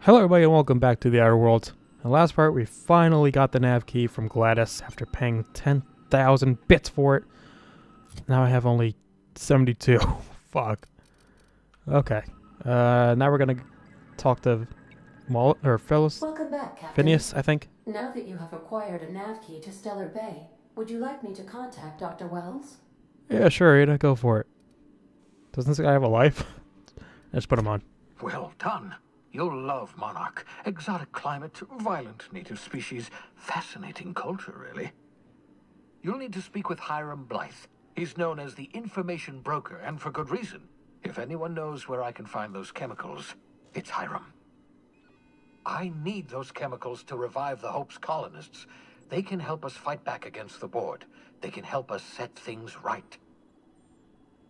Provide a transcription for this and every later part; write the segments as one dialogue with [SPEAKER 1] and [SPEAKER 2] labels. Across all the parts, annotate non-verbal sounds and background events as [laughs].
[SPEAKER 1] Hello everybody and welcome back to the Outer Worlds. In the last part we finally got the nav key from Gladys after paying 10,000 bits for it. Now I have only 72. [laughs] Fuck. Okay. Uh, now we're gonna talk to Mol or Phyllis
[SPEAKER 2] Welcome back, Captain.
[SPEAKER 1] Phineas, I think.
[SPEAKER 2] Now that you have acquired a nav key to Stellar Bay, would you like me to contact Dr. Wells?
[SPEAKER 1] Yeah, sure, Ada, go for it. Doesn't this guy have a life? [laughs] Let's put him on.
[SPEAKER 3] Well done. You'll love Monarch. Exotic climate, violent native species, fascinating culture, really. You'll need to speak with Hiram Blythe. He's known as the information broker, and for good reason. If anyone knows where I can find those chemicals, it's Hiram. I need those chemicals to revive the Hope's colonists. They can help us fight back against the board. They can help us set things right.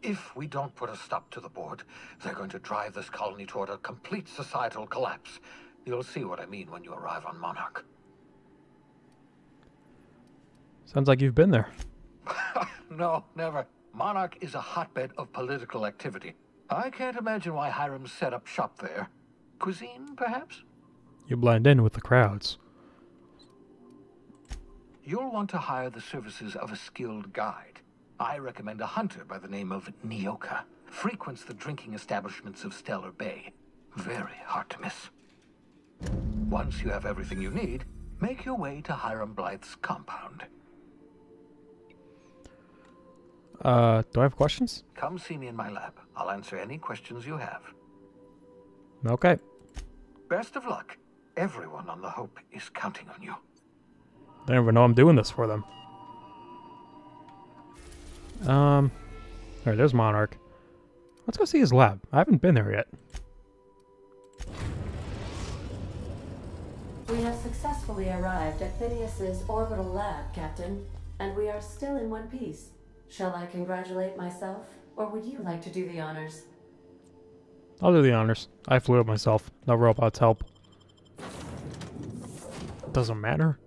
[SPEAKER 3] If we don't put a stop to the board, they're going to drive this colony toward a complete societal collapse. You'll see what I mean when you arrive on Monarch.
[SPEAKER 1] Sounds like you've been there. [laughs]
[SPEAKER 3] no, never. Monarch is a hotbed of political activity. I can't imagine why Hiram set up shop there. Cuisine, perhaps?
[SPEAKER 1] You blend in with the crowds.
[SPEAKER 3] You'll want to hire the services of a skilled guide. I recommend a hunter by the name of Nyoka. Frequents the drinking establishments of Stellar Bay. Very hard to miss. Once you have everything you need, make your way to Hiram Blythe's compound.
[SPEAKER 1] Uh, do I have questions?
[SPEAKER 3] Come see me in my lab. I'll answer any questions you have.
[SPEAKER 1] Okay.
[SPEAKER 3] Best of luck. Everyone on the Hope is counting on you.
[SPEAKER 1] They never know I'm doing this for them. Um, alright, there's Monarch. Let's go see his lab. I haven't been there yet.
[SPEAKER 2] We have successfully arrived at Phineas's orbital lab, Captain, and we are still in one piece. Shall I congratulate myself, or would you like to do the honors?
[SPEAKER 1] I'll do the honors. I flew it myself. No robots help. Doesn't matter.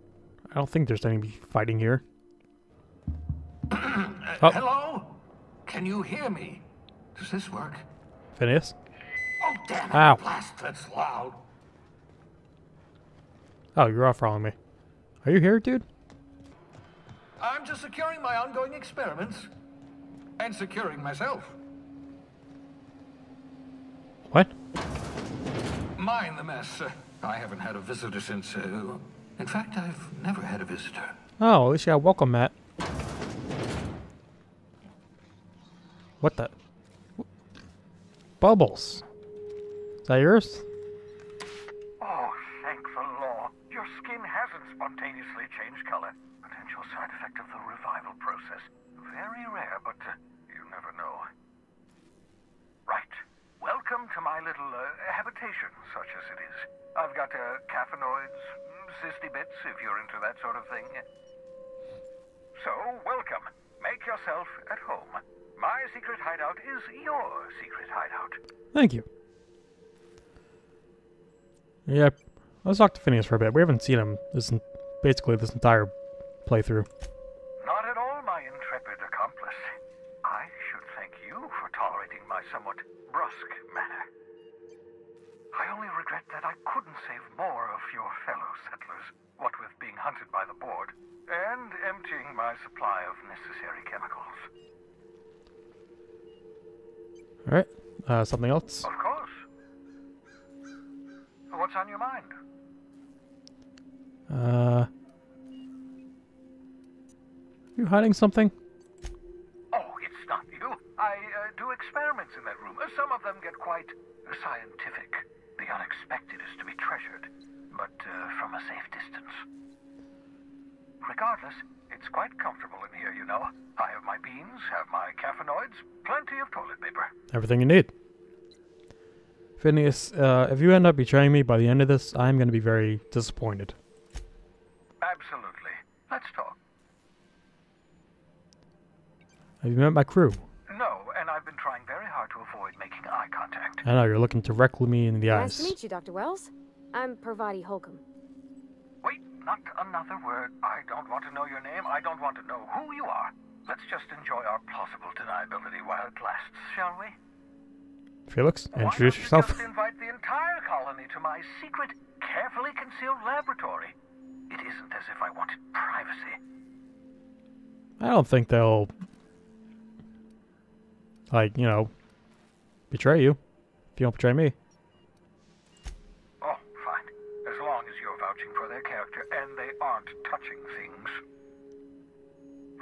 [SPEAKER 1] I don't think there's any fighting here. Oh.
[SPEAKER 3] Hello? Can you hear me? Does this work?
[SPEAKER 1] Phineas?
[SPEAKER 3] Oh, damn it.
[SPEAKER 1] Ow.
[SPEAKER 3] Blast, that's loud.
[SPEAKER 1] Oh, you're off following me. Are you here, dude?
[SPEAKER 3] I'm just securing my ongoing experiments. And securing myself.
[SPEAKER 1] What?
[SPEAKER 3] Mind the mess. Uh, I haven't had a visitor since, uh, in fact, I've never had a visitor.
[SPEAKER 1] Oh, at least you got welcome mat. What the? Bubbles. Is that yours?
[SPEAKER 4] Oh, thank the law. Your skin hasn't spontaneously changed color. Potential side effect of the revival process. Very rare, but uh, you never know. Right. Welcome to my little uh, habitation, such as it is. I've got uh, caffeinoids, cysty bits, if you're into that sort of thing. So, welcome. Make yourself at home. My secret hideout is your secret hideout.
[SPEAKER 1] Thank you. Yep. Let's talk to Phineas for a bit. We haven't seen him this basically this entire playthrough.
[SPEAKER 4] Not at all, my intrepid accomplice. I should thank you for tolerating my somewhat brusque manner. I only regret that I couldn't save more of your fellow settlers, what with being hunted by the board, and emptying my supply of necessary chemicals.
[SPEAKER 1] Uh, something else?
[SPEAKER 4] Of course. What's on your mind?
[SPEAKER 1] Uh. You hiding something?
[SPEAKER 4] Oh, it's not you. I uh, do experiments in that room. Uh, Some of them get quite scientific. The unexpected is to be treasured, but uh, from a safe distance. Regardless, it's quite comfortable in here, you know. I have my beans, have my caffeinoids, plenty of toilet paper.
[SPEAKER 1] Everything you need. Phineas, uh, if you end up betraying me by the end of this, I'm going to be very disappointed.
[SPEAKER 4] Absolutely. Let's talk.
[SPEAKER 1] Have you met my crew?
[SPEAKER 4] No, and I've been trying very hard to avoid making eye contact.
[SPEAKER 1] I know you're looking directly at me in the eyes.
[SPEAKER 5] Nice to meet you, Dr. Wells. I'm Parvati Holcomb.
[SPEAKER 4] Wait, not another word. I don't want to know your name. I don't want to know who you are. Let's just enjoy our plausible deniability while it lasts, shall we?
[SPEAKER 1] Felix, introduce yourself.
[SPEAKER 4] just invite the entire colony to my secret, carefully concealed laboratory? It isn't as if I wanted privacy.
[SPEAKER 1] I don't think they'll, like, you know, betray you if you don't betray me.
[SPEAKER 4] Oh, fine. As long as you're vouching for their character and they aren't touching things.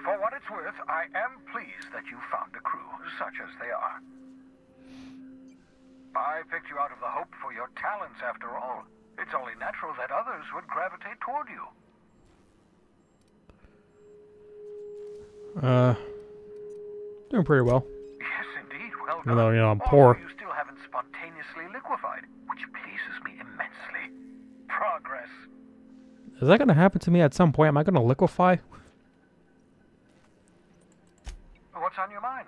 [SPEAKER 4] For what it's worth, I am pleased that you found a crew, such as they are. I picked you out of the hope for your talents, after all. It's only natural that others would gravitate toward you.
[SPEAKER 1] Uh, doing pretty well.
[SPEAKER 4] Yes, indeed. Well done.
[SPEAKER 1] though, you know, I'm poor.
[SPEAKER 4] you still haven't spontaneously liquefied, which pleases me immensely. Progress.
[SPEAKER 1] Is that gonna happen to me at some point? Am I gonna liquefy?
[SPEAKER 4] What's on your mind?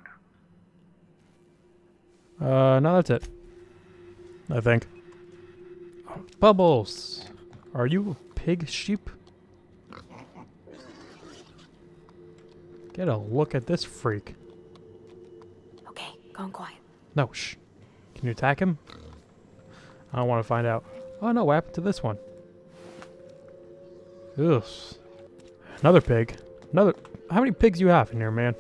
[SPEAKER 1] Uh, no, that's it. I think. Bubbles, are you a pig sheep? Get a look at this freak.
[SPEAKER 5] Okay, gone quiet.
[SPEAKER 1] No, shh. Can you attack him? I don't want to find out. Oh no, what happened to this one? Ugh. Another pig. Another. How many pigs you have in here, man?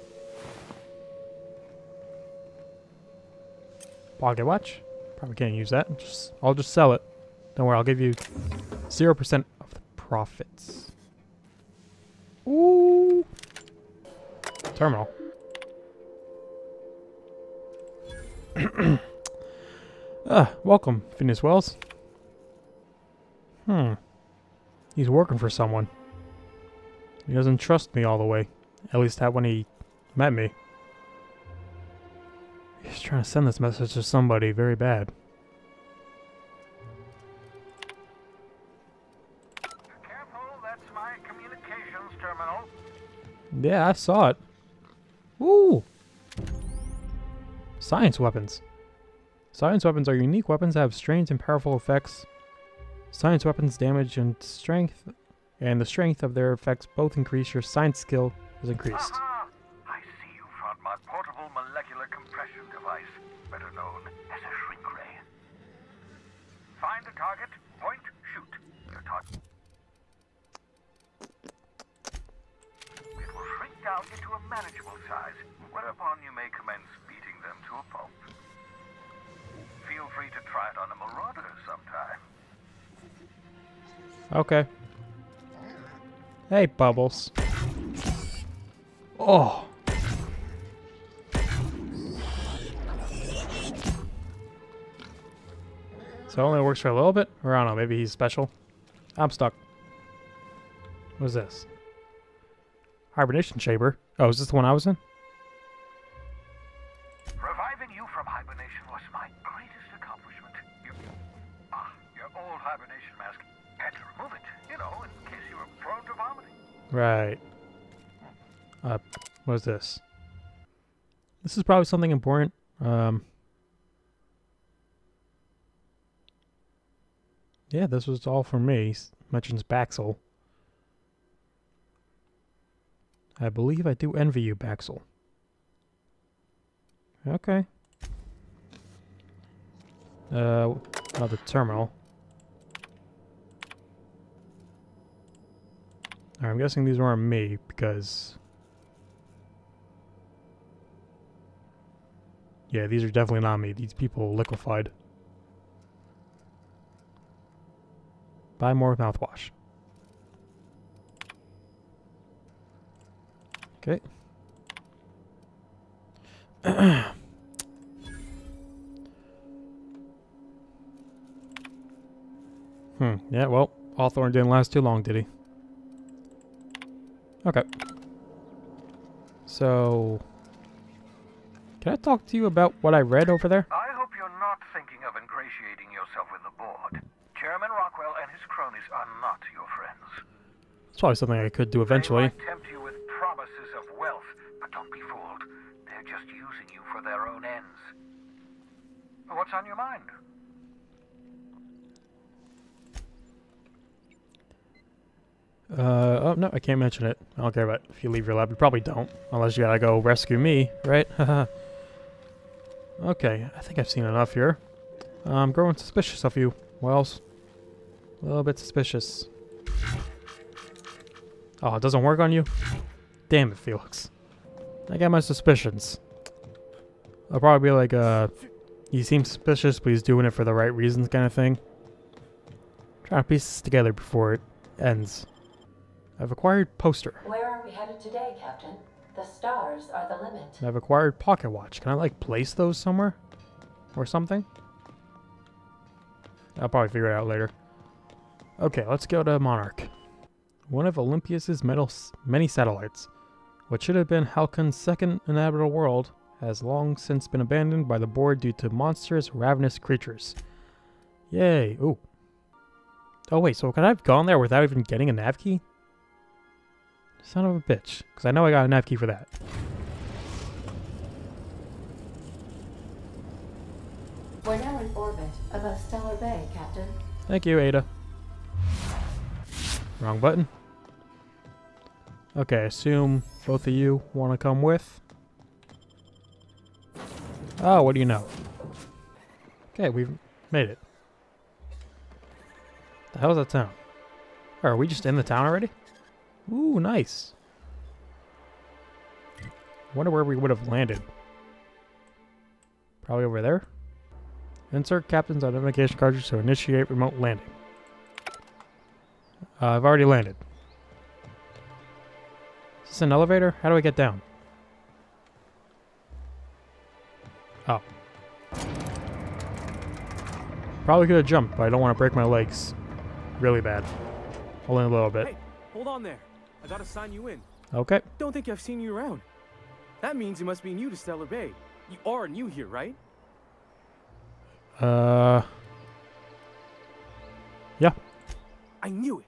[SPEAKER 1] Pocket watch? Probably can't use that. Just, I'll just sell it. Don't worry, I'll give you 0% of the profits. Ooh. Terminal. [clears throat] Ah, welcome, Phineas Wells. Hmm. He's working for someone. He doesn't trust me all the way. At least that when he met me. He's trying to send this message to somebody very bad.
[SPEAKER 4] Careful, that's my communications terminal.
[SPEAKER 1] Yeah, I saw it. Ooh. Science weapons. Science weapons are unique weapons that have strange and powerful effects. Science weapons damage and strength, and the strength of their effects both increase. Your science skill is increased.
[SPEAKER 4] Uh-huh. Into a manageable size, whereupon you may commence beating them to a pulp. Feel free to try it on a marauder sometime.
[SPEAKER 1] Okay. Hey, Bubbles. Oh. So it only works for a little bit? Or I don't know, maybe he's special? I'm stuck. What's this? Hibernation chamber. Oh, is this the one I was in?
[SPEAKER 4] Reviving you from hibernation was my greatest accomplishment. You, ah, your old hibernation mask. Had to remove it, you know, in case you were prone to vomiting.
[SPEAKER 1] Right. Uh, what is this? This is probably something important. Um. Yeah, this was all for me. Mentions Baxel. I believe I do envy you, Baxel. Okay. Uh, another terminal. I'm guessing these weren't me because. Yeah, these are definitely not me. These people liquefied. Buy more mouthwash. Okay. [clears throat] hmm. Yeah, well, Hawthorne didn't last too long, did he? Okay. So, can I talk to you about what I read over there?
[SPEAKER 4] I hope you're not thinking of ingratiating yourself with the board. Chairman Rockwell and his cronies are not your friends.
[SPEAKER 1] It's probably something I could do eventually.
[SPEAKER 4] They might tempt you with promises of wealth, but don't be fooled. They're just using you for their own ends. What's on your mind?
[SPEAKER 1] Uh, oh, no, I can't mention it. I don't care about if you leave your lab. You probably don't, unless you gotta go rescue me, right? [laughs] Okay, I think I've seen enough here. I'm growing suspicious of you, Wells. A little bit suspicious. Oh, it doesn't work on you? Damn it, Felix. I got my suspicions. I'll probably be like, uh, he seems suspicious, but he's doing it for the right reasons kind of thing. trying to piece this together before it ends. I've acquired poster.
[SPEAKER 2] Where are we headed today, Captain? The stars are the limit.
[SPEAKER 1] I've acquired pocket watch. Can I like place those somewhere? Or something? I'll probably figure it out later. Okay, let's go to Monarch. One of Olympus's metal many satellites. What should have been Halcyon's second inhabitable world has long since been abandoned by the board due to monstrous, ravenous creatures. Yay! Ooh. Oh wait, so could I have gone there without even getting a nav key? Son of a bitch. Because I know I got a nav key for that.
[SPEAKER 2] We're now in orbit above Stellar Bay, Captain.
[SPEAKER 1] Thank you, Ada. Wrong button. Okay, I assume both of you want to come with. Oh, what do you know? Okay, we've made it. The hell's that town? Are we just in the town already? Ooh, nice. Wonder where we would have landed. Probably over there? Insert captain's identification cartridge to initiate remote landing. Uh, I've already landed. Is this an elevator? How do I get down? Oh. Probably could have jumped, but I don't want to break my legs really bad. Only a little bit.
[SPEAKER 6] Hey, hold on there. I gotta sign you in.
[SPEAKER 1] Okay.
[SPEAKER 6] Don't think I've seen you around. That means you must be new to Stellar Bay. You are new here, right?
[SPEAKER 1] Uh. Yeah.
[SPEAKER 6] I knew it.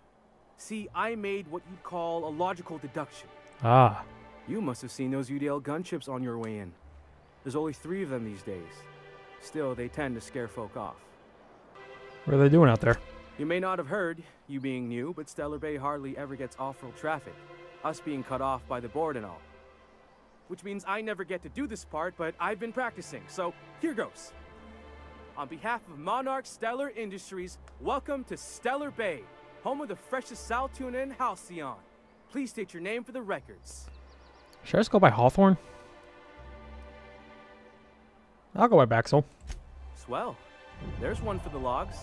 [SPEAKER 6] See, I made what you'd call a logical deduction.
[SPEAKER 1] Ah.
[SPEAKER 6] You must have seen those UDL gunships on your way in. There's only three of them these days. Still, they tend to scare folk off.
[SPEAKER 1] What are they doing out there?
[SPEAKER 6] You may not have heard, you being new, but Stellar Bay hardly ever gets off-road traffic. Us being cut off by the board and all. Which means I never get to do this part, but I've been practicing, so here goes. On behalf of Monarch Stellar Industries, welcome to Stellar Bay, home of the freshest Saltuna and halcyon. Please state your name for the records.
[SPEAKER 1] Should I just go by Hawthorne? I'll go by Baxel.
[SPEAKER 6] Swell. There's one for the logs.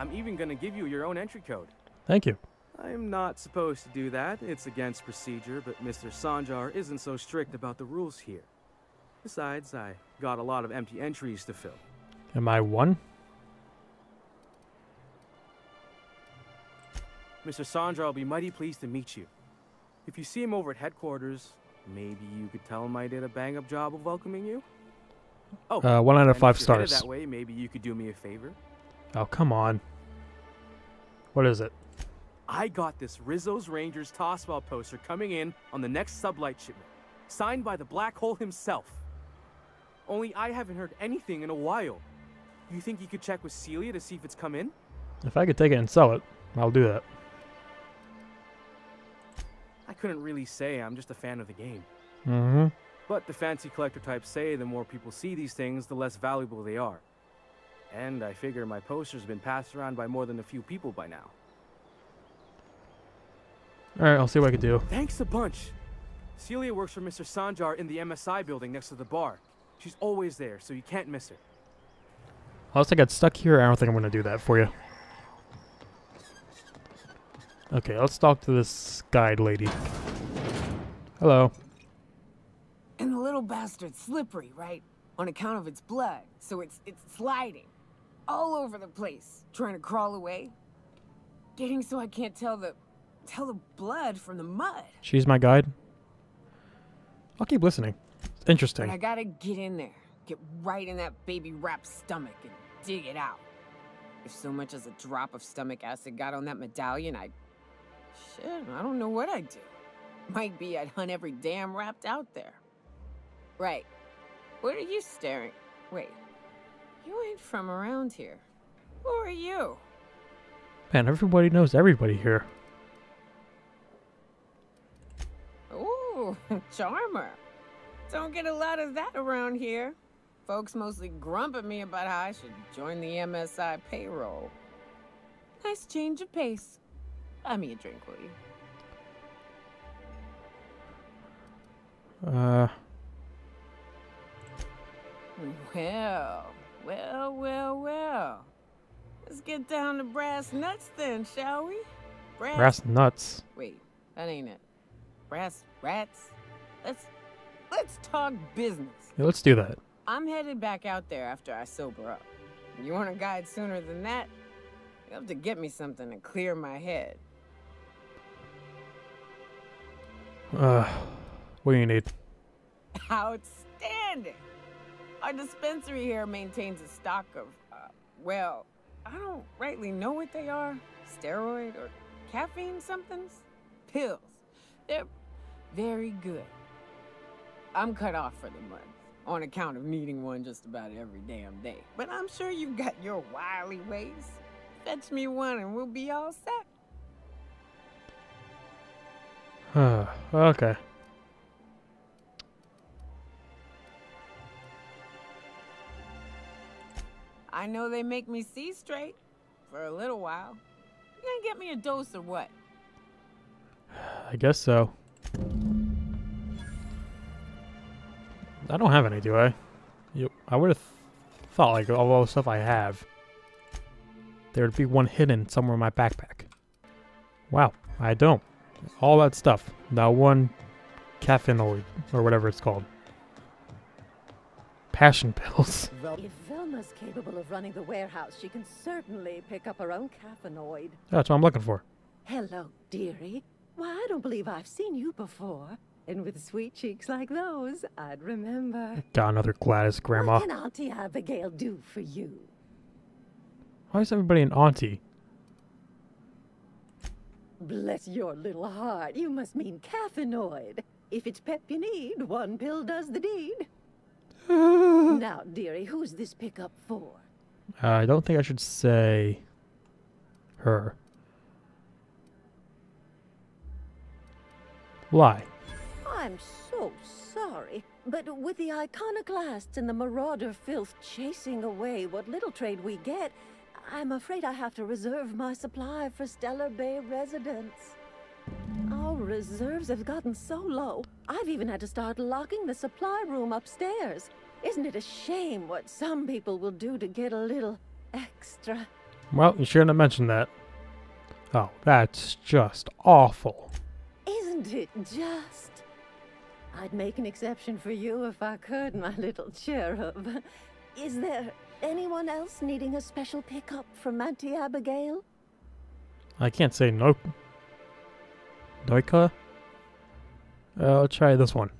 [SPEAKER 6] I'm even gonna give you your own entry code.
[SPEAKER 1] Thank you.
[SPEAKER 6] I'm not supposed to do that. It's against procedure, but Mr. Sanjar isn't so strict about the rules here. Besides, I got a lot of empty entries to fill.
[SPEAKER 1] Am I one?
[SPEAKER 6] Mr. Sanjar will be mighty pleased to meet you. If you see him over at headquarters, maybe you could tell him I did a bang-up job of welcoming you? Oh,
[SPEAKER 1] Uh, one out of five
[SPEAKER 6] if you're headed
[SPEAKER 1] stars.
[SPEAKER 6] that way, maybe you could do me a favor.
[SPEAKER 1] Oh, come on. What is it?
[SPEAKER 6] I got this Rizzo's Rangers tossball poster coming in on the next sublight shipment, signed by the Black Hole himself. Only I haven't heard anything in a while. You think you could check with Celia to see if it's come in?
[SPEAKER 1] If I could take it and sell it, I'll do that.
[SPEAKER 6] I couldn't really say I'm just a fan of the game.
[SPEAKER 1] Mm-hmm.
[SPEAKER 6] But the fancy collector types say the more people see these things, the less valuable they are. And I figure my poster's been passed around by more than a few people by now.
[SPEAKER 1] Alright, I'll see what I can do.
[SPEAKER 6] Thanks a bunch. Celia works for Mr. Sanjar in the MSI building next to the bar. She's always there, so you can't miss her.
[SPEAKER 1] Unless I get stuck here, I don't think I'm going to do that for you. Okay, let's talk to this guide lady. Hello.
[SPEAKER 7] And the little bastard's slippery, right? On account of its blood. So it's it's sliding. All over the place. Trying to crawl away. Getting so I can't tell the tell the blood from the mud.
[SPEAKER 1] She's my guide. I'll keep listening. It's
[SPEAKER 7] But I gotta get in there. Get right in that baby wrapped stomach and dig it out. If so much as a drop of stomach acid got on that medallion, I'd shit, I don't know what I'd do. Might be I'd hunt every damn wrapped out there. Right. What are you staring? Wait. You ain't from around here. Who are you?
[SPEAKER 1] Man, everybody knows everybody here.
[SPEAKER 7] Ooh, [laughs] charmer. Don't get a lot of that around here. Folks mostly grump at me about how I should join the MSI payroll. Nice change of pace. Buy me a drink, will you?
[SPEAKER 1] Uh,
[SPEAKER 7] Well, well, well, well. Let's get down to brass nuts then, shall we? Brass.
[SPEAKER 1] brass nuts.
[SPEAKER 7] Wait, that ain't it. Brass rats. Let's let's talk business.
[SPEAKER 1] Yeah, let's do that.
[SPEAKER 7] I'm headed back out there after I sober up. You want a guide sooner than that? You have to get me something to clear my head.
[SPEAKER 1] Uh, what do you need? [laughs]
[SPEAKER 7] Outstanding. Our dispensary here maintains a stock of, uh, well, I don't rightly know what they are. Steroid or caffeine somethings? Pills. They're very good. I'm cut off for the month on account of needing one just about every damn day. But I'm sure you've got your wily ways. Fetch me one and we'll be all set.
[SPEAKER 1] Uh, okay.
[SPEAKER 7] I know they make me see straight for a little while. You gonna get me a dose or what?
[SPEAKER 1] I guess so. I don't have any, do I? Yep. I would have th- thought, like, all the stuff I have, there would be one hidden somewhere in my backpack. Wow, I don't. All that stuff. That one caffeinoid, or whatever it's called. Passion pills. [laughs]
[SPEAKER 8] If Velma's capable of running the warehouse, she can certainly pick up her own caffeinoid.
[SPEAKER 1] That's what I'm looking for.
[SPEAKER 8] Hello, dearie. Why, I don't believe I've seen you before. And with sweet cheeks like those, I'd remember. [laughs]
[SPEAKER 1] Got another Gladys grandma.
[SPEAKER 8] What can Auntie Abigail do for you?
[SPEAKER 1] Why is everybody an auntie?
[SPEAKER 8] Bless your little heart, you must mean caffeinoid. If it's pep you need, one pill does the deed. [laughs] now, dearie, who's this pickup for?
[SPEAKER 1] Uh, I don't think I should say her. Lie.
[SPEAKER 8] I'm so sorry, but with the iconoclasts and the marauder filth chasing away what little trade we get, I'm afraid I have to reserve my supply for Stellar Bay residents. Reserves have gotten so low, I've even had to start locking the supply room upstairs. Isn't it a shame what some people will do to get a little extra?
[SPEAKER 1] Well, you shouldn't have mentioned that. Oh, that's just awful.
[SPEAKER 8] Isn't it just? I'd make an exception for you if I could, my little cherub. Is there anyone else needing a special pickup from Auntie Abigail?
[SPEAKER 1] I can't say no. Doika? Uh, I'll try this one.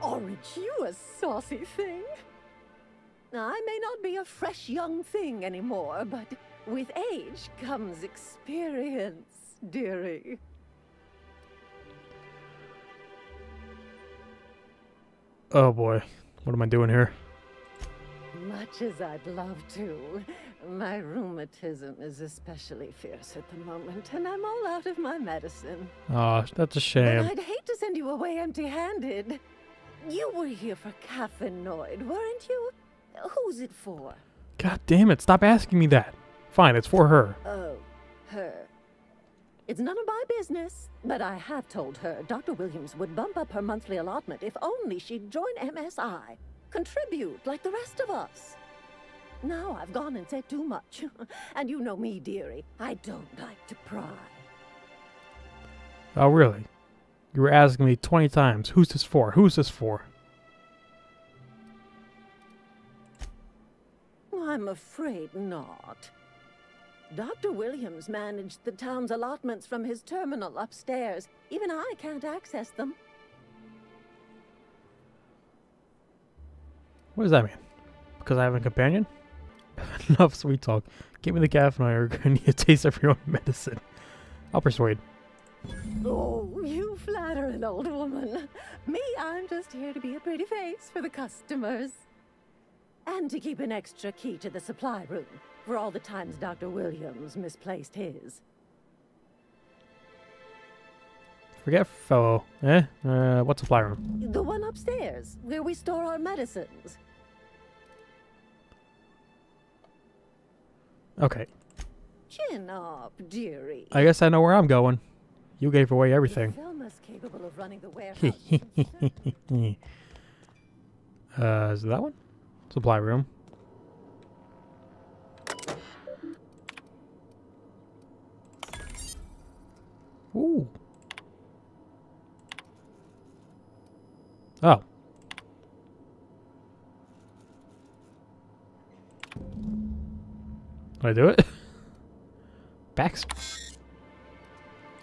[SPEAKER 8] Aren't you a saucy thing? I may not be a fresh young thing anymore, but with age comes experience, dearie.
[SPEAKER 1] Oh boy. What am I doing here?
[SPEAKER 8] Much as I'd love to, my rheumatism is especially fierce at the moment, and I'm all out of my medicine.
[SPEAKER 1] Aw, that's a shame.
[SPEAKER 8] I'd hate to send you away empty-handed. You were here for caffeinoid, weren't you? Who's it for?
[SPEAKER 1] God damn it, stop asking me that. Fine, it's for her.
[SPEAKER 8] Oh, her. It's none of my business, but I have told her Dr. Williams would bump up her monthly allotment if only she'd join MSI. Contribute like the rest of us. Now I've gone and said too much. [laughs] and you know me, dearie. I don't like to pry.
[SPEAKER 1] Oh, really? You were asking me 20 times, who's this for? Who's this for?
[SPEAKER 8] I'm afraid not. Dr. Williams managed the town's allotments from his terminal upstairs. Even I can't access them.
[SPEAKER 1] What does that mean? Because I have a companion? [laughs] Enough sweet talk. Give me the caffeine or gonna [laughs] need a taste of your own medicine. I'll persuade.
[SPEAKER 8] Oh, you flatter an old woman. Me, I'm just here to be a pretty face for the customers. And to keep an extra key to the supply room for all the times Dr. Williams misplaced his.
[SPEAKER 1] Forget fellow. Eh? Uh, what supply room?
[SPEAKER 8] The one upstairs, where we store our medicines.
[SPEAKER 1] Okay.
[SPEAKER 8] Chin up, dearie.
[SPEAKER 1] I guess I know where I'm going. You gave away everything.
[SPEAKER 8] Velma's capable of running the warehouse. [laughs]
[SPEAKER 1] uh, is it that one? Supply room. Ooh. Oh. Did I do it? [laughs] Backs.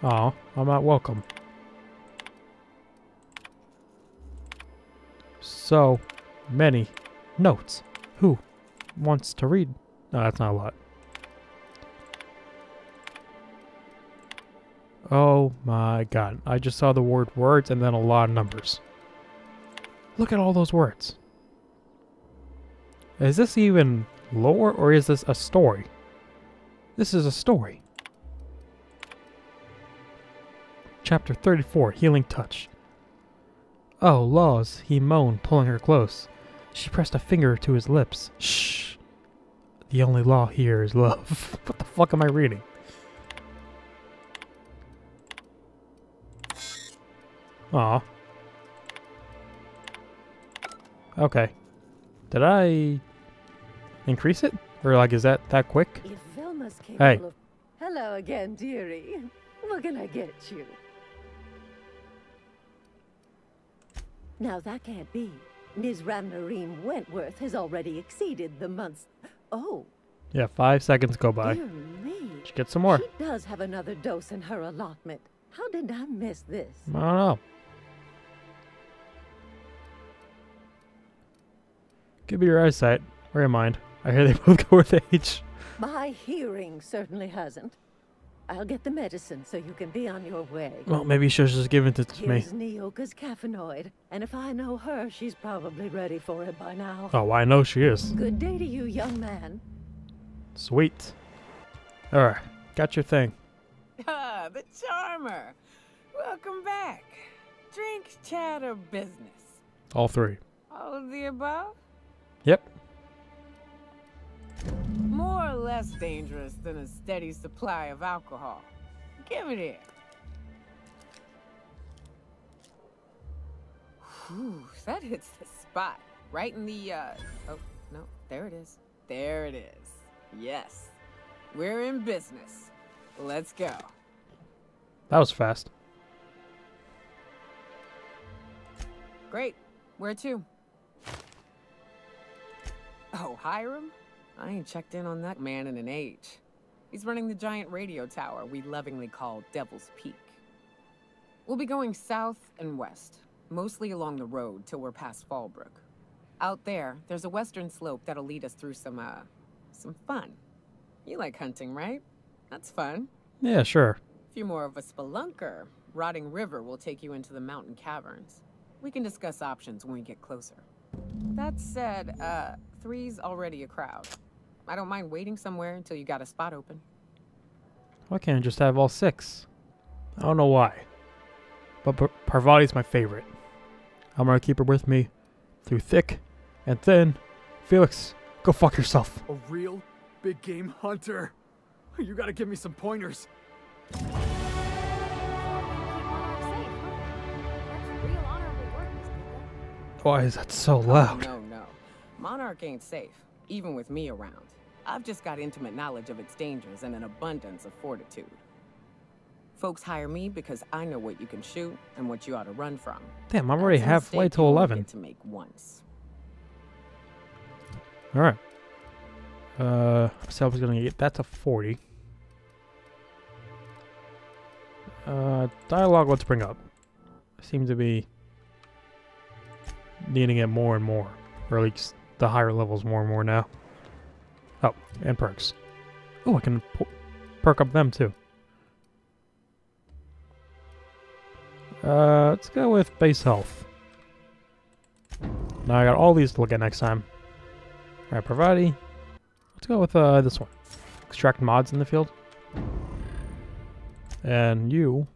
[SPEAKER 1] Oh, I'm not welcome. So many notes. Who wants to read? No, that's not a lot. Oh my god. I just saw the word words and then a lot of numbers. Look at all those words. Is this even lore or is this a story? This is a story. Chapter 34 Healing Touch. Oh, laws, he moaned, pulling her close. She pressed a finger to his lips. Shh. The only law here is love. [laughs] what the fuck am I reading? Aw. Okay. Did I increase it? Or like, is that that quick?
[SPEAKER 8] If Velma's capable
[SPEAKER 1] Hey.
[SPEAKER 8] of... Hello again, dearie. What can I get you? Now that can't be. Ms. Ramnarine Wentworth has already exceeded the month's... Oh,
[SPEAKER 1] Yeah, five seconds go by.
[SPEAKER 8] dear me.
[SPEAKER 1] Should get some more.
[SPEAKER 8] She does have another dose in her allotment. How did I miss this?
[SPEAKER 1] I don't know. Give be your eyesight or your mind. I hear they [laughs] both go with age.
[SPEAKER 8] My hearing certainly hasn't. I'll get the medicine so you can be on your way.
[SPEAKER 1] Well, maybe you should just given it to me.
[SPEAKER 8] Here's Nyoka's caffeinoid, and if I know her, she's probably ready for it by now.
[SPEAKER 1] Oh, I know she is.
[SPEAKER 8] Good day to you, young man.
[SPEAKER 1] Sweet. Alright, got your thing.
[SPEAKER 7] Ah, the charmer. Welcome back. Drink, chat, or business?
[SPEAKER 1] All three.
[SPEAKER 7] All of the above?
[SPEAKER 1] Yep.
[SPEAKER 7] More or less dangerous than a steady supply of alcohol. Give it here. Whew, that hits the spot. Right in the, uh, oh, no, there it is. There it is. Yes. We're in business. Let's go.
[SPEAKER 1] That was fast.
[SPEAKER 7] Great. Where to? Oh, Hiram? I ain't checked in on that man in an age. He's running the giant radio tower we lovingly call Devil's Peak. We'll be going south and west, mostly along the road till we're past Fallbrook. Out there, there's a western slope that'll lead us through some, uh, some fun. You like hunting, right? That's fun.
[SPEAKER 1] Yeah, sure.
[SPEAKER 7] If you're more of a spelunker, Rotting River will take you into the mountain caverns. We can discuss options when we get closer. That said, uh, three's already a crowd. I don't mind waiting somewhere until you got a spot open.
[SPEAKER 1] Why can't I just have all six? I don't know why. But Par- Parvati's my favorite. I'm gonna keep her with me through thick and thin. Felix, go fuck yourself.
[SPEAKER 6] A real big game hunter. You gotta give me some pointers.
[SPEAKER 1] Why is that so
[SPEAKER 7] Oh,
[SPEAKER 1] loud?
[SPEAKER 7] no, no. Monarch ain't safe, even with me around. I've just got intimate knowledge of its dangers and an abundance of fortitude. Folks hire me because I know what you can shoot and what you ought to run from.
[SPEAKER 1] Damn, I'm already
[SPEAKER 7] That's
[SPEAKER 1] halfway to 11.
[SPEAKER 7] to make once.
[SPEAKER 1] Alright. Uh, so I was gonna get that's a 40. Uh, dialogue, let's bring up. I seem to be needing it more and more. Or at least the higher levels more and more now. Oh, and perks. Oh, I can perk up them too. Uh, let's go with base health. Now I got all these to look at next time. Alright, Pravati. Let's go with uh, this one. Extract mods in the field. And you.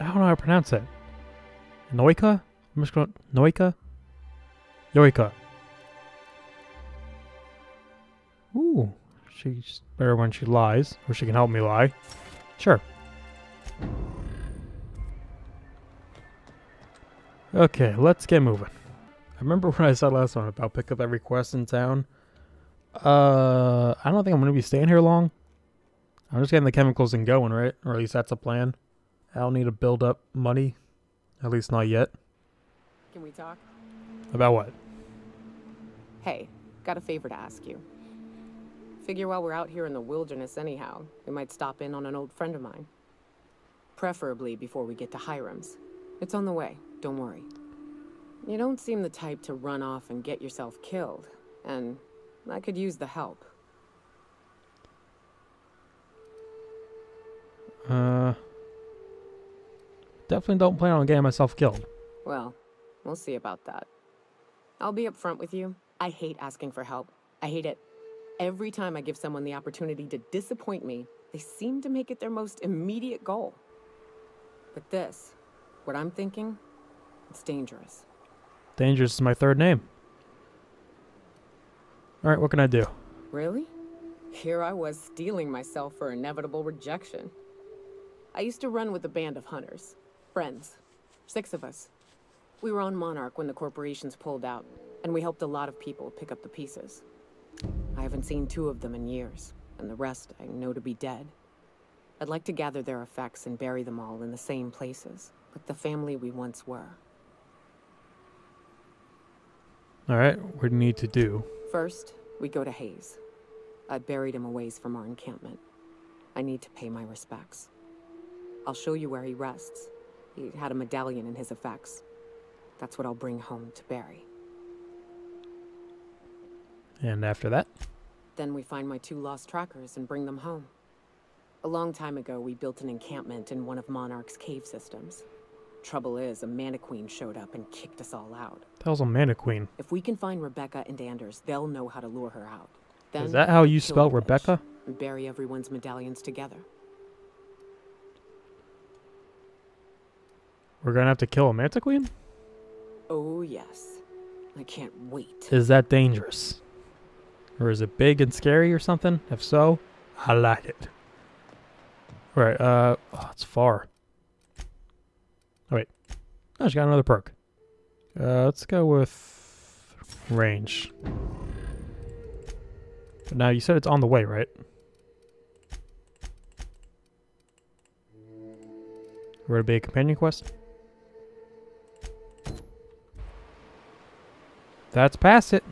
[SPEAKER 1] I don't know how to pronounce it. Noika? I'm just going Noika? Yoika. Ooh. She's better when she lies, or she can help me lie. Sure. Okay, let's get moving. I remember [laughs] when I said last time about pick up every quest in town. Uh, I don't think I'm going to be staying here long. I'm just getting the chemicals and going, right? Or at least that's a plan. I don't need to build up money. At least not yet.
[SPEAKER 7] Can we talk?
[SPEAKER 1] About what?
[SPEAKER 7] Hey, got a favor to ask you. Figure while we're out here in the wilderness anyhow, we might stop in on an old friend of mine. Preferably before we get to Hiram's. It's on the way, don't worry. You don't seem the type to run off and get yourself killed, and I could use the help.
[SPEAKER 1] Uh, definitely don't plan on getting myself killed.
[SPEAKER 7] Well, we'll see about that. I'll be up front with you. I hate asking for help. I hate it. Every time I give someone the opportunity to disappoint me, they seem to make it their most immediate goal. But this, what I'm thinking, it's dangerous.
[SPEAKER 1] Dangerous is my third name. Alright, what can I do?
[SPEAKER 7] Really? Here I was steeling myself for inevitable rejection. I used to run with a band of hunters. Friends. Six of us. We were on Monarch when the corporations pulled out, and we helped a lot of people pick up the pieces. I haven't seen two of them in years, and the rest I know to be dead. I'd like to gather their effects and bury them all in the same places, like the family we once were.
[SPEAKER 1] Alright, what do you need to do?
[SPEAKER 7] First, we go to Hayes. I buried him a ways from our encampment. I need to pay my respects. I'll show you where he rests. He had a medallion in his effects. That's what I'll bring home to bury.
[SPEAKER 1] And after that?
[SPEAKER 7] Then we find my two lost trackers and bring them home. A long time ago, we built an encampment in one of Monarch's cave systems. Trouble is, a Mantiqueen showed up and kicked us all out.
[SPEAKER 1] That was a Mantiqueen.
[SPEAKER 7] If we can find Rebecca and Anders, they'll know how to lure her out. Then
[SPEAKER 1] Is that how you spell Rebecca?
[SPEAKER 7] And bury everyone's medallions together.
[SPEAKER 1] We're gonna have to kill a Mantiqueen?
[SPEAKER 7] Oh, yes. I can't wait.
[SPEAKER 1] Is that dangerous? Or is it big and scary or something? If so, I like it. Right, uh, oh, it's far. Oh, wait. Oh, she got another perk. Uh, let's go with range. But now, you said it's on the way, right? Would it be a companion quest? That's past it.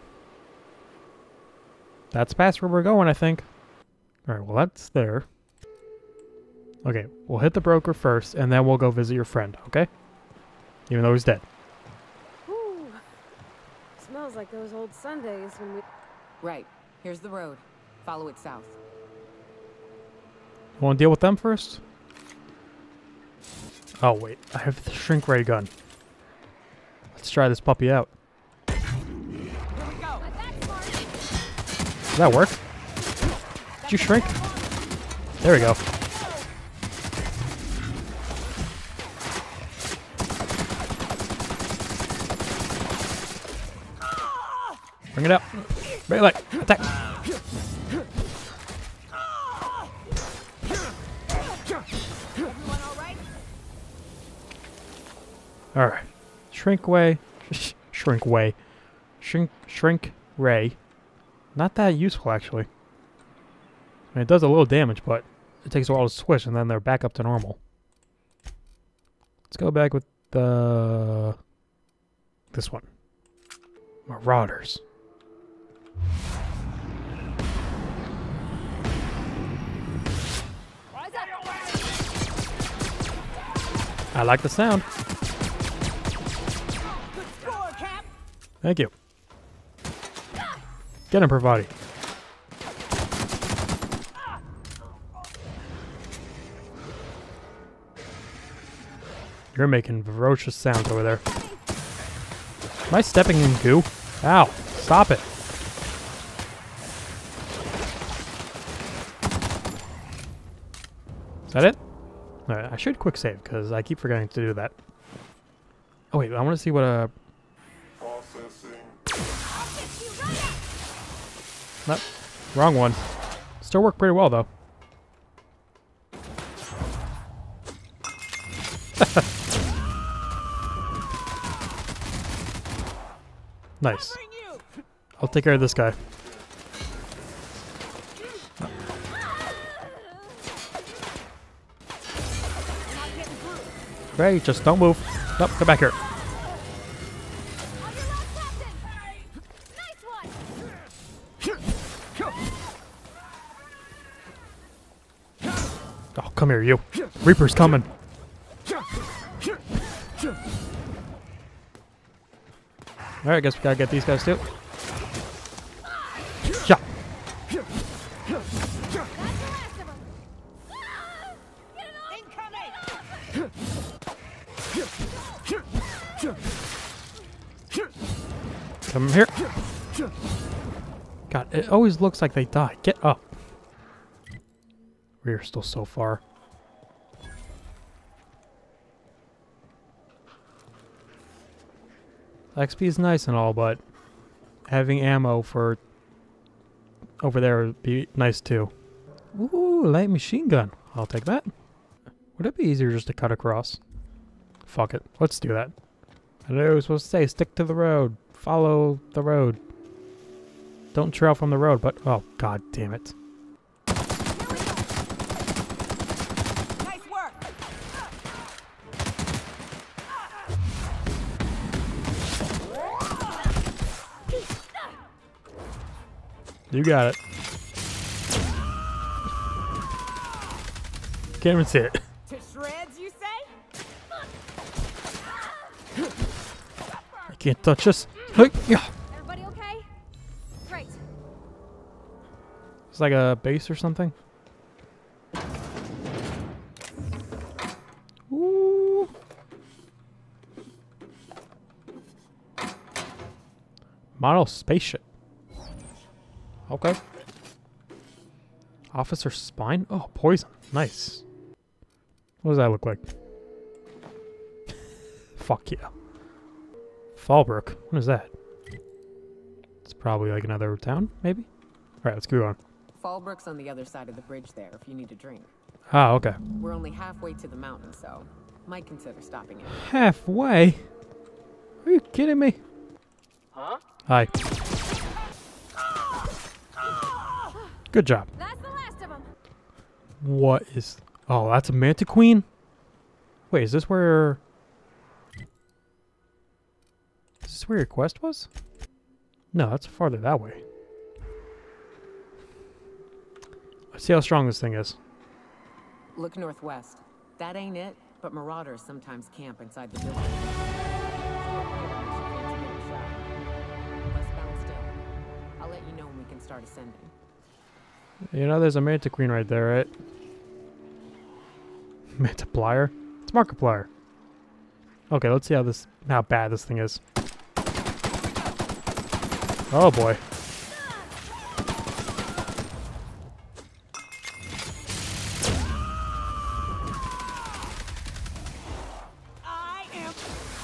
[SPEAKER 1] That's past where we're going, I think. Alright, well, that's there. Okay, we'll hit the broker first, and then we'll go visit your friend, okay? Even though he's dead.
[SPEAKER 5] Ooh. Smells like those old Sundays when we.
[SPEAKER 7] Right. Here's the road. Follow it south.
[SPEAKER 1] You want to deal with them first? Oh, wait. I have the shrink ray gun. Let's try this puppy out. Does that work? Did you shrink? There we go. Bring it up. Bring it like attack. All right. Shrink way. [laughs] shrink way. Shrink shrink ray. Not that useful actually. I mean, it does a little damage, but it takes a while to switch, and then they're back up to normal. Let's go back with the this one. Marauders. I like the sound. Thank you. Get him, Pravati. You're making ferocious sounds over there. Am I stepping in goo? Ow. Stop it. Is that it? Alright, I should quick save because I keep forgetting to do that. Oh wait, I want to see what uh Nope, wrong one. Still worked pretty well though. [laughs] nice. I'll take care of this guy. Great, just don't move. Nope, come back here. Come here, you. Reaper's coming. Alright, I guess we gotta get these guys too. Yeah. Come here. God, it always looks like they die. Get up. We're still so far. XP is nice and all, but having ammo for over there would be nice too. Ooh, light machine gun. I'll take that. Would it be easier just to cut across? Fuck it. Let's do that. I know was supposed to say, stick to the road. Follow the road. Don't trail from the road, but... Oh, god damn it. You got it. Can't even see it.
[SPEAKER 7] To shreds, you say?
[SPEAKER 1] You can't touch us.
[SPEAKER 5] Everybody okay? Great.
[SPEAKER 1] It's like a base or something. Ooh. Model spaceship. Okay. Officer spine? Oh, poison. Nice. What does that look like? [laughs] Fuck yeah. Fallbrook. What is that? It's probably like another town, maybe? Alright, let's go on.
[SPEAKER 7] Fallbrook's on the other side of the bridge there if you need a drink.
[SPEAKER 1] Ah, okay.
[SPEAKER 7] We're only halfway to the mountain, so might consider stopping in.
[SPEAKER 1] Halfway? Are you kidding me?
[SPEAKER 6] Huh?
[SPEAKER 1] Hi. Good job.
[SPEAKER 5] That's the last of them.
[SPEAKER 1] What is... Oh, that's a Mantiqueen? Wait, is this where... Is this where your quest was? No, that's farther that way. Let's see how strong this thing is.
[SPEAKER 7] Look northwest. That ain't it, but marauders sometimes camp inside the village. Westbound still. I'll let you know when we can start ascending.
[SPEAKER 1] You know, there's a Mantiqueen right there, right? [laughs] Mantiplier? It's Markiplier. Okay, let's see how this how bad this thing is. Oh boy.
[SPEAKER 5] I am.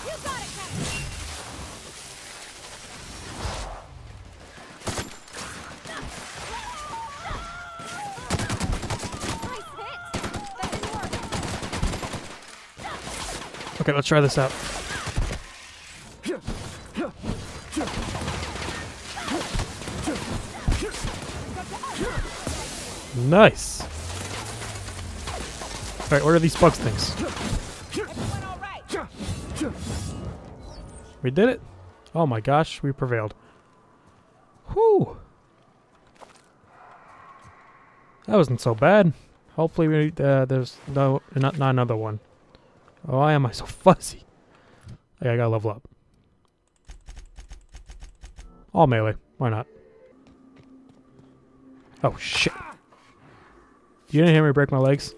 [SPEAKER 5] You got it, Captain. Nice hit. That didn't work.
[SPEAKER 1] Okay, let's try this out. Nice. Alright, where are these bugs things? We did it. Oh my gosh, we prevailed. Whew. That wasn't so bad. Hopefully we, uh, there's no not, not another one. Oh, why am I so fuzzy? I gotta level up. All melee. Why not? Oh shit. You didn't hear me break my legs?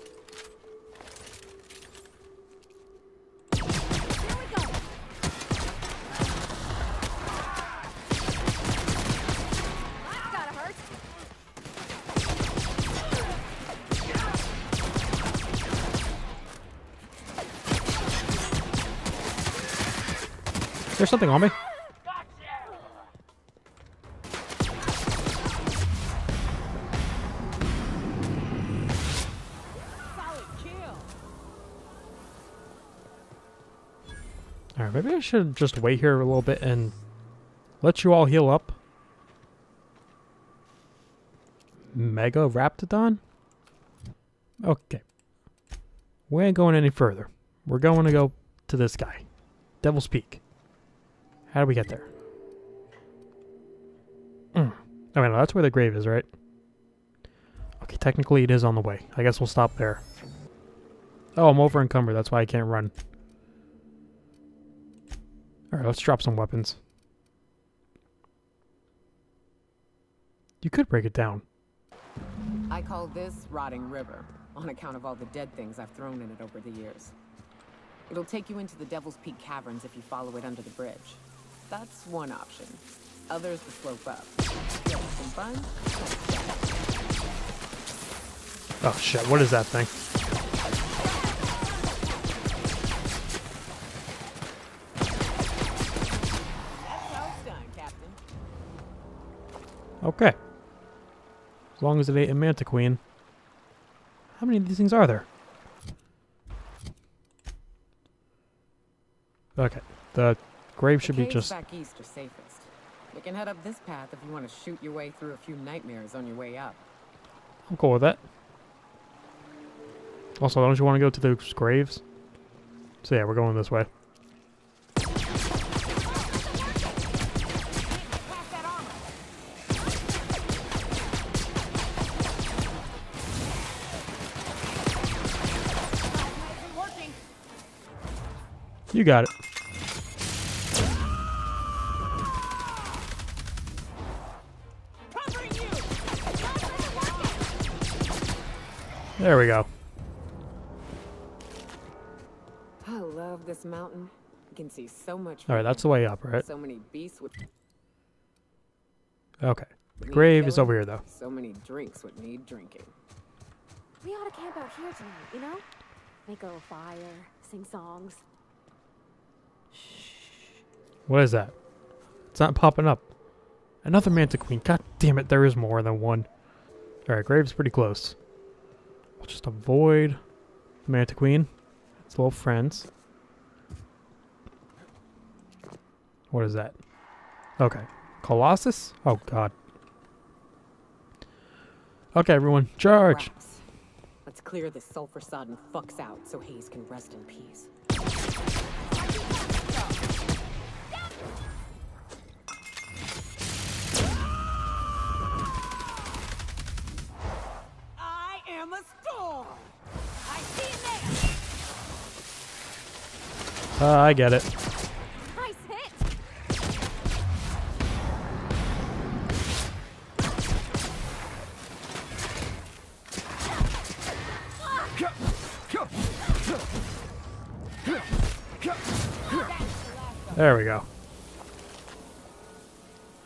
[SPEAKER 1] There's something on me. Alright, maybe I should just wait here a little bit and let you all heal up. Mega Raptidon? Okay. We ain't going any further. We're going to go to this guy. Devil's Peak. How do we get there? Mm. Oh, wait, no, that's where the grave is, right? Okay, technically it is on the way. I guess we'll stop there. Oh, I'm over encumbered. That's why I can't run. Alright, let's drop some weapons. You could break it down.
[SPEAKER 7] I call this Rotting River, on account of all the dead things I've thrown in it over the years. It'll take you into the Devil's Peak Caverns if you follow it under the bridge. That's one option. Others the slope up.
[SPEAKER 1] Oh shit, what is that thing? Okay. As long as it ain't a Mantiqueen. How many of these things are there? Okay. The grave should be just...
[SPEAKER 7] back east are safest. You can head up this path if you want to shoot your way through a few nightmares on your way up.
[SPEAKER 1] I'm cool with that. Also, don't you want to go to those graves? So yeah, we're going this way. You got it. There we go.
[SPEAKER 7] I love this mountain. You can see so much.
[SPEAKER 1] All right, that's the way up, right?
[SPEAKER 7] So many beasts with
[SPEAKER 1] Okay. The
[SPEAKER 7] need
[SPEAKER 1] grave is over here, though.
[SPEAKER 7] So many drinks would need drinking.
[SPEAKER 5] We ought to camp out here tonight, you know? Make a little fire, sing songs. Shh.
[SPEAKER 1] What is that? It's not popping up. Another Mantiqueen. God damn it, there is more than one. Alright, Grave's pretty close. We'll just avoid the Mantiqueen. Its little friends. What is that? Okay. Colossus? Oh god. Okay, everyone, charge!
[SPEAKER 7] Raps. Let's clear this sulfur sodden fucks out so Hayes can rest in peace.
[SPEAKER 1] Uh, I get it.
[SPEAKER 5] Nice hit!
[SPEAKER 1] There we go.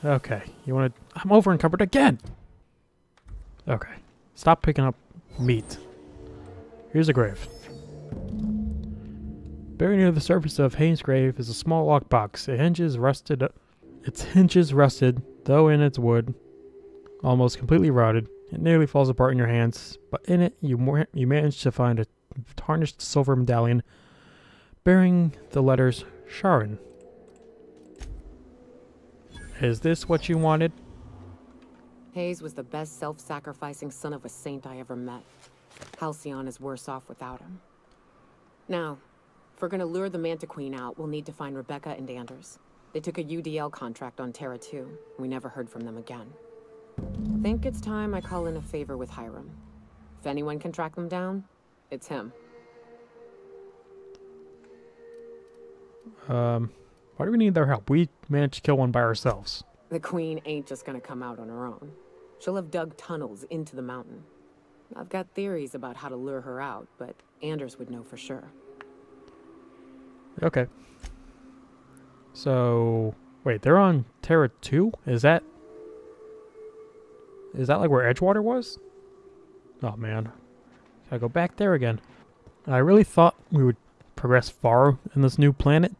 [SPEAKER 1] Okay, you want to... I'm over encumbered again! Okay, stop picking up meat. Here's a grave. Buried near the surface of Hayes' grave is a small lockbox. It hinges rusted... Its hinges rusted, though in its wood, almost completely rotted. It nearly falls apart in your hands, but in it you, you manage to find a tarnished silver medallion bearing the letters Sharon. Is this what you wanted?
[SPEAKER 7] Hayes was the best self-sacrificing son of a saint I ever met. Halcyon is worse off without him. Now, if we're gonna lure the Mantiqueen out, we'll need to find Rebecca and Anders. They took a UDL contract on Terra 2. We never heard from them again. I think it's time I call in a favor with Hiram. If anyone can track them down, it's him.
[SPEAKER 1] Um, why do we need their help? We managed to kill one by ourselves.
[SPEAKER 7] The Queen ain't just gonna come out on her own. She'll have dug tunnels into the mountain. I've got theories about how to lure her out, but Anders would know for sure.
[SPEAKER 1] Okay. So, wait, they're on Terra 2? Is that... Is that like where Edgewater was? Oh man. Gotta go back there again. I really thought we would progress far in this new planet.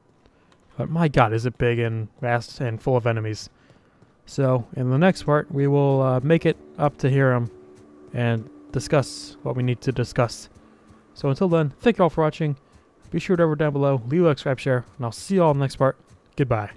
[SPEAKER 1] But my god, is it big and vast and full of enemies. So, in the next part, we will uh, make it up to Hiram and discuss what we need to discuss. So until then, thank you all for watching. Be sure to over down below, leave a like, subscribe, share, and I'll see you all in the next part. Goodbye.